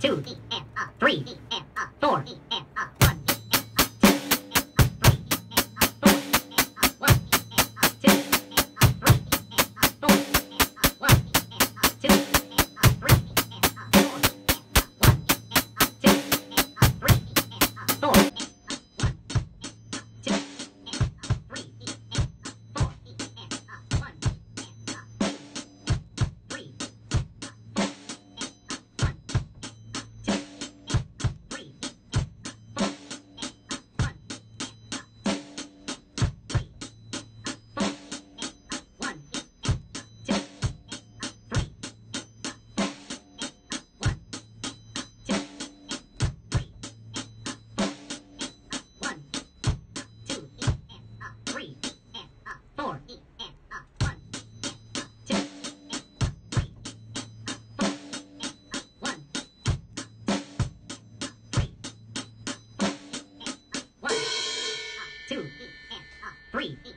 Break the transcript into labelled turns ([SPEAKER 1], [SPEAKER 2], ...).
[SPEAKER 1] two, three, four, Three.